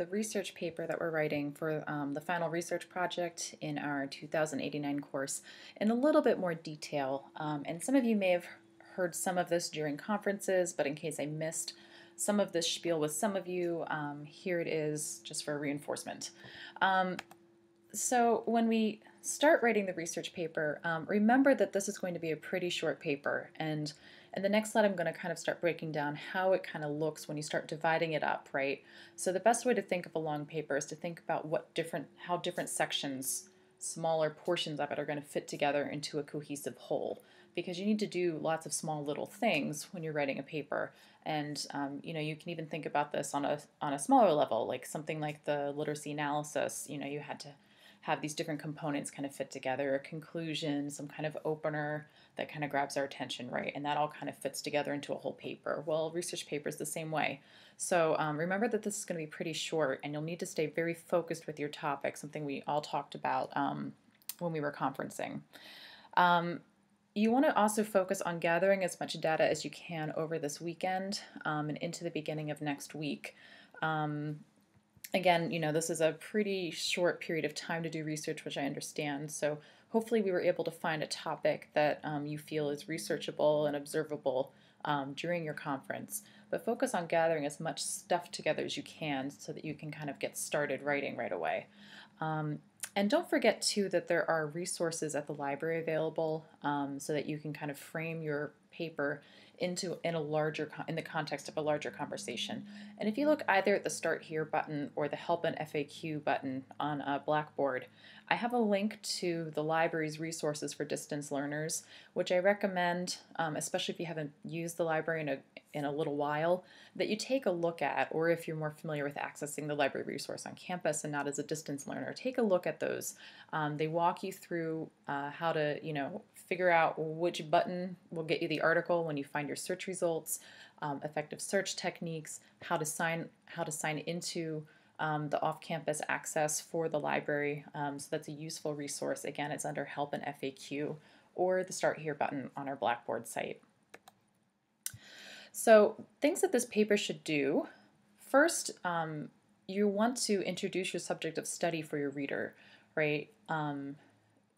the research paper that we're writing for um, the final research project in our 2089 course in a little bit more detail. Um, and some of you may have heard some of this during conferences, but in case I missed some of this spiel with some of you, um, here it is just for reinforcement. Um, so when we start writing the research paper, um, remember that this is going to be a pretty short paper and in the next slide I'm going to kind of start breaking down how it kind of looks when you start dividing it up, right? So the best way to think of a long paper is to think about what different, how different sections, smaller portions of it are going to fit together into a cohesive whole. Because you need to do lots of small little things when you're writing a paper. And um, you know, you can even think about this on a on a smaller level, like something like the literacy analysis. You know, you had to have these different components kind of fit together, a conclusion, some kind of opener, that kind of grabs our attention, right? And that all kind of fits together into a whole paper. Well, research paper is the same way. So um, remember that this is going to be pretty short and you'll need to stay very focused with your topic, something we all talked about um, when we were conferencing. Um, you want to also focus on gathering as much data as you can over this weekend um, and into the beginning of next week. Um, again, you know, this is a pretty short period of time to do research, which I understand. So hopefully we were able to find a topic that um, you feel is researchable and observable um, during your conference. But focus on gathering as much stuff together as you can so that you can kind of get started writing right away. Um, and don't forget too that there are resources at the library available um, so that you can kind of frame your paper into in a larger in the context of a larger conversation. And if you look either at the Start Here button or the Help and FAQ button on a Blackboard, I have a link to the library's resources for distance learners, which I recommend, um, especially if you haven't used the library in a, in a little while, that you take a look at, or if you're more familiar with accessing the library resource on campus and not as a distance learner, take a look at those. Um, they walk you through uh, how to, you know, figure out which button will get you the article when you find your search results, um, effective search techniques, how to sign, how to sign into um, the off-campus access for the library. Um, so that's a useful resource. Again, it's under Help and FAQ or the Start Here button on our Blackboard site. So things that this paper should do. First, um, you want to introduce your subject of study for your reader, right? Um,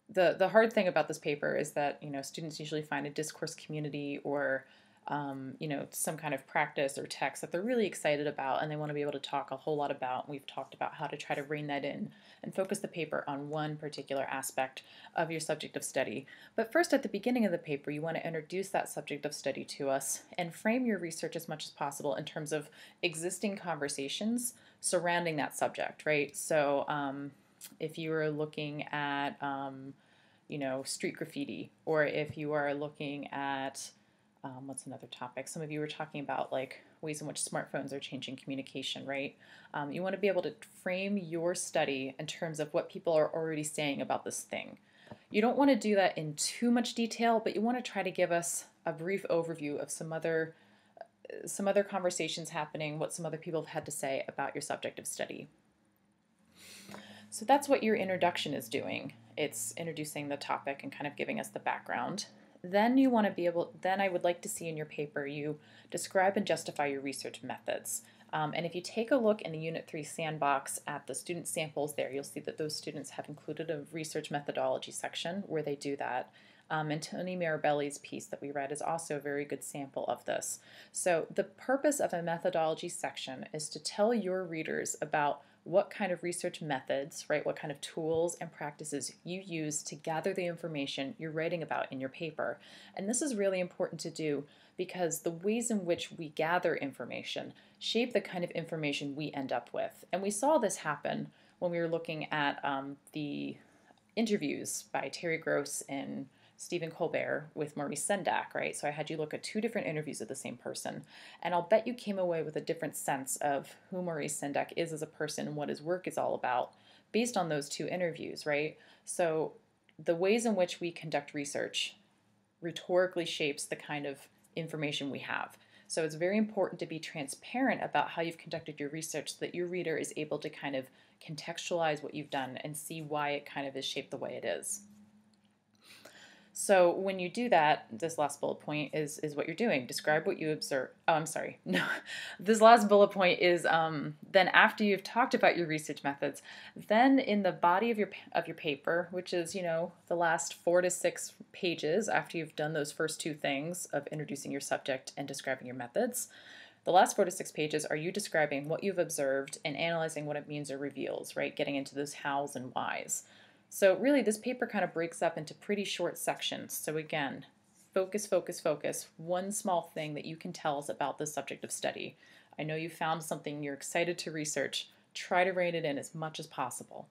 the, the hard thing about this paper is that, you know, students usually find a discourse community or um, you know, some kind of practice or text that they're really excited about and they want to be able to talk a whole lot about. We've talked about how to try to rein that in and focus the paper on one particular aspect of your subject of study. But first, at the beginning of the paper, you want to introduce that subject of study to us and frame your research as much as possible in terms of existing conversations surrounding that subject, right? So, um, if you are looking at, um, you know, street graffiti, or if you are looking at um, what's another topic? Some of you were talking about like ways in which smartphones are changing communication, right? Um, you want to be able to frame your study in terms of what people are already saying about this thing. You don't want to do that in too much detail, but you want to try to give us a brief overview of some other some other conversations happening, what some other people have had to say about your subject of study. So that's what your introduction is doing. It's introducing the topic and kind of giving us the background. Then you want to be able, then I would like to see in your paper you describe and justify your research methods. Um, and if you take a look in the Unit 3 sandbox at the student samples there, you'll see that those students have included a research methodology section where they do that. Um, and Tony Mirabelli's piece that we read is also a very good sample of this. So the purpose of a methodology section is to tell your readers about what kind of research methods, right, what kind of tools and practices you use to gather the information you're writing about in your paper. And this is really important to do because the ways in which we gather information shape the kind of information we end up with. And we saw this happen when we were looking at um, the interviews by Terry Gross in Stephen Colbert with Maurice Sendak, right? So I had you look at two different interviews of the same person, and I'll bet you came away with a different sense of who Maurice Sendak is as a person and what his work is all about based on those two interviews, right? So the ways in which we conduct research rhetorically shapes the kind of information we have. So it's very important to be transparent about how you've conducted your research so that your reader is able to kind of contextualize what you've done and see why it kind of is shaped the way it is. So when you do that, this last bullet point is is what you're doing. Describe what you observe. Oh, I'm sorry. No, this last bullet point is um, then after you've talked about your research methods, then in the body of your of your paper, which is you know the last four to six pages after you've done those first two things of introducing your subject and describing your methods. The last four to six pages are you describing what you've observed and analyzing what it means or reveals, right? Getting into those hows and whys. So really this paper kind of breaks up into pretty short sections. So again, focus, focus, focus. One small thing that you can tell us about the subject of study. I know you found something you're excited to research. Try to write it in as much as possible.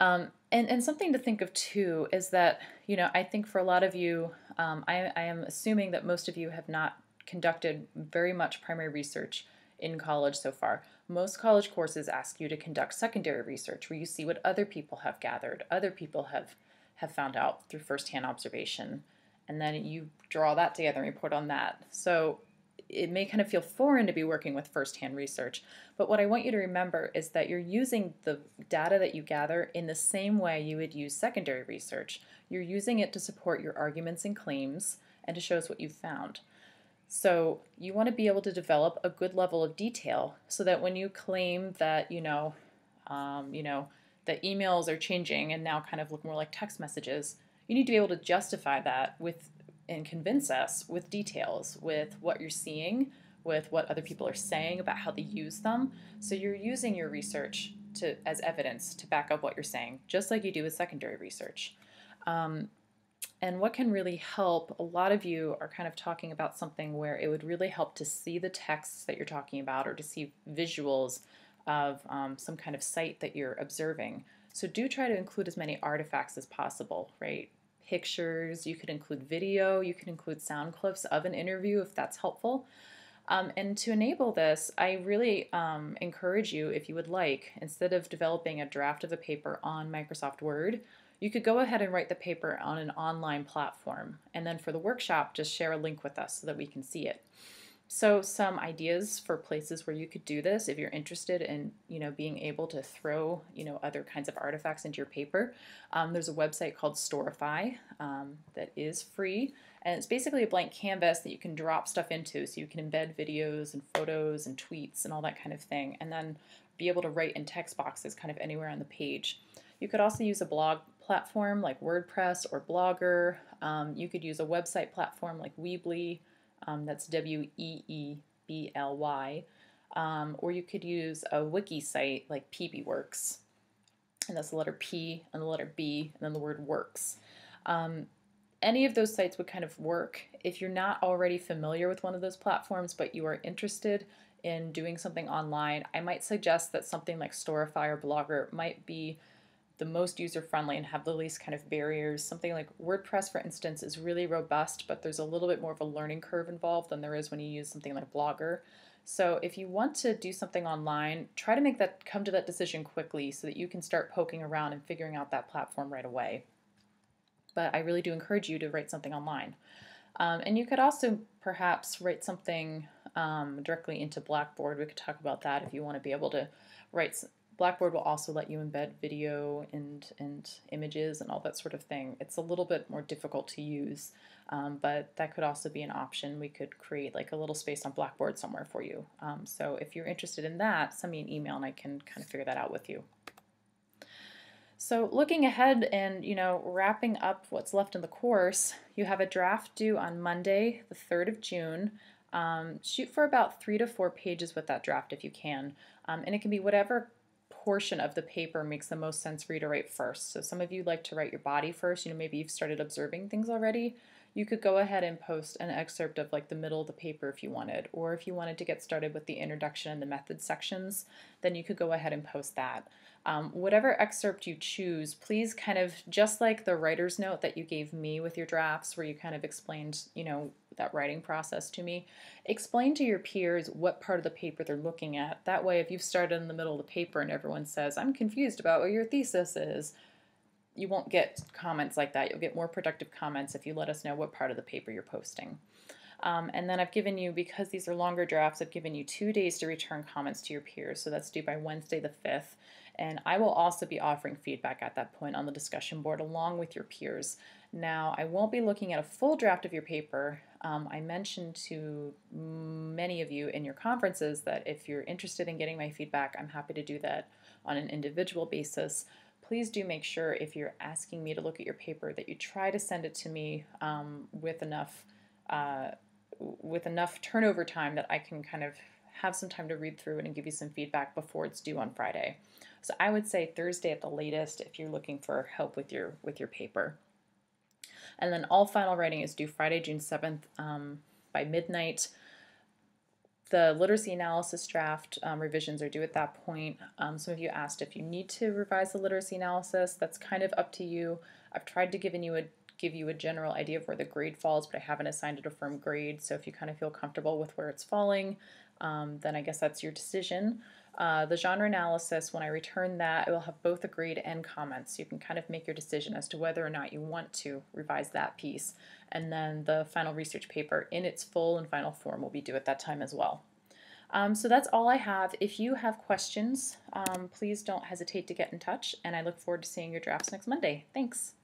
Um, and, and something to think of too is that, you know, I think for a lot of you, um, I, I am assuming that most of you have not conducted very much primary research in college so far. Most college courses ask you to conduct secondary research where you see what other people have gathered, other people have, have found out through firsthand observation, and then you draw that together and report on that. So it may kind of feel foreign to be working with firsthand research, but what I want you to remember is that you're using the data that you gather in the same way you would use secondary research. You're using it to support your arguments and claims and to show us what you've found. So you want to be able to develop a good level of detail so that when you claim that, you know, um, you know, that emails are changing and now kind of look more like text messages, you need to be able to justify that with and convince us with details, with what you're seeing, with what other people are saying about how they use them. So you're using your research to as evidence to back up what you're saying, just like you do with secondary research. Um, and what can really help, a lot of you are kind of talking about something where it would really help to see the texts that you're talking about or to see visuals of um, some kind of site that you're observing. So do try to include as many artifacts as possible, right? Pictures, you could include video, you could include sound clips of an interview if that's helpful. Um, and to enable this, I really um, encourage you, if you would like, instead of developing a draft of a paper on Microsoft Word, you could go ahead and write the paper on an online platform. And then for the workshop, just share a link with us so that we can see it. So some ideas for places where you could do this if you're interested in you know being able to throw you know other kinds of artifacts into your paper. Um, there's a website called Storify um, that is free and it's basically a blank canvas that you can drop stuff into so you can embed videos and photos and tweets and all that kind of thing and then be able to write in text boxes kind of anywhere on the page. You could also use a blog platform like WordPress or Blogger. Um, you could use a website platform like Weebly, um, that's W E E B L Y, um, or you could use a wiki site like PBWorks, and that's the letter P and the letter B and then the word works. Um, any of those sites would kind of work. If you're not already familiar with one of those platforms, but you are interested in doing something online, I might suggest that something like Storify or Blogger might be the most user friendly and have the least kind of barriers. Something like WordPress, for instance, is really robust, but there's a little bit more of a learning curve involved than there is when you use something like Blogger. So if you want to do something online, try to make that come to that decision quickly so that you can start poking around and figuring out that platform right away. But I really do encourage you to write something online. Um, and you could also perhaps write something um, directly into Blackboard. We could talk about that if you want to be able to write Blackboard will also let you embed video and, and images and all that sort of thing. It's a little bit more difficult to use, um, but that could also be an option. We could create like a little space on Blackboard somewhere for you. Um, so if you're interested in that, send me an email and I can kind of figure that out with you. So looking ahead and you know wrapping up what's left in the course, you have a draft due on Monday, the 3rd of June. Um, shoot for about three to four pages with that draft if you can. Um, and it can be whatever portion of the paper makes the most sense for you to write first. So some of you like to write your body first, you know, maybe you've started observing things already. You could go ahead and post an excerpt of like the middle of the paper if you wanted, or if you wanted to get started with the introduction and the method sections, then you could go ahead and post that. Um, whatever excerpt you choose, please kind of just like the writer's note that you gave me with your drafts, where you kind of explained, you know, that writing process to me, explain to your peers what part of the paper they're looking at. That way, if you've started in the middle of the paper and everyone says, I'm confused about what your thesis is, you won't get comments like that. You'll get more productive comments if you let us know what part of the paper you're posting. Um, and then I've given you, because these are longer drafts, I've given you two days to return comments to your peers. So that's due by Wednesday the 5th. And I will also be offering feedback at that point on the discussion board along with your peers. Now, I won't be looking at a full draft of your paper. Um, I mentioned to many of you in your conferences that if you're interested in getting my feedback, I'm happy to do that on an individual basis. Please do make sure if you're asking me to look at your paper that you try to send it to me um, with enough uh, with enough turnover time that I can kind of have some time to read through it and give you some feedback before it's due on Friday. So I would say Thursday at the latest if you're looking for help with your with your paper. And then all final writing is due Friday, June 7th um, by midnight. The literacy analysis draft um, revisions are due at that point. Um, some of you asked if you need to revise the literacy analysis. That's kind of up to you. I've tried to give you a give you a general idea of where the grade falls, but I haven't assigned it a firm grade. So if you kind of feel comfortable with where it's falling, um, then I guess that's your decision. Uh, the genre analysis, when I return that, it will have both a grade and comments. You can kind of make your decision as to whether or not you want to revise that piece. And then the final research paper in its full and final form will be due at that time as well. Um, so that's all I have. If you have questions, um, please don't hesitate to get in touch, and I look forward to seeing your drafts next Monday. Thanks.